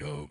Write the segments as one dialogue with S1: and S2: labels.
S1: Go.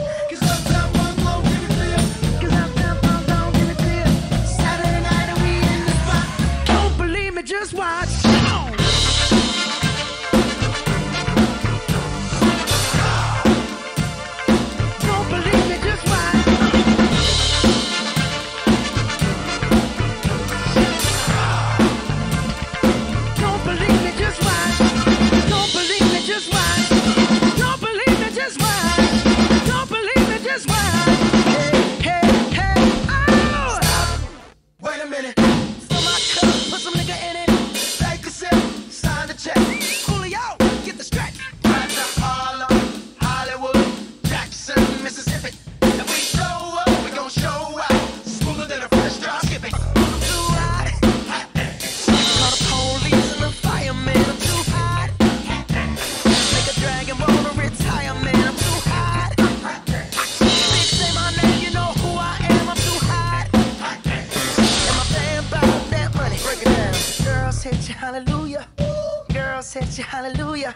S2: Girls hit you, hallelujah.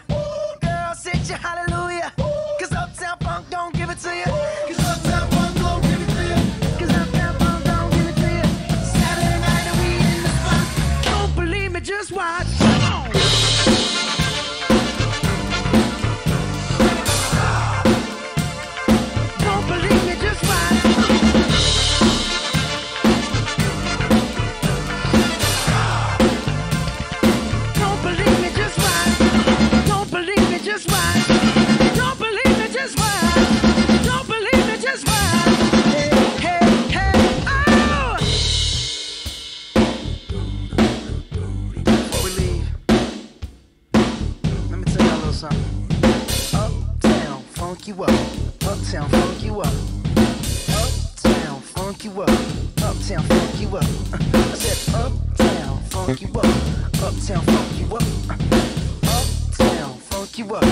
S2: Girls hit you, hallelujah. Cause Uptown Funk don't give it to you. you up. Uptown funk you up. Uptown funk you up. Uptown funk you up. I said uptown funk you up. Uptown funk you up. Uptown funk you up.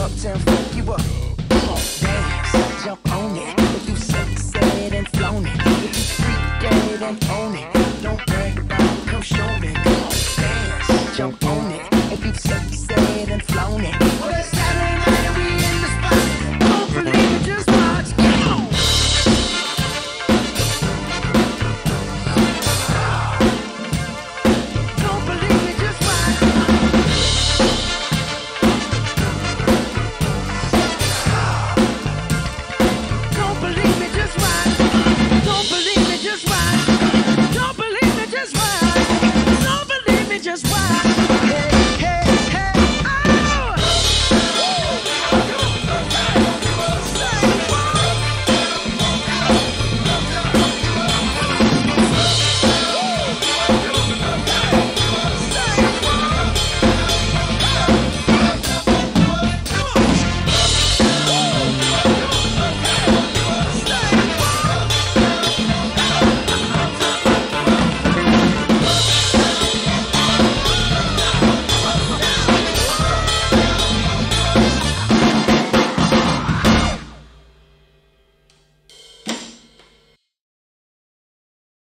S2: Uptown funk you up. Come on, dance, jump on it. If you suck, said and flown it. If you freak dead and own it. just why.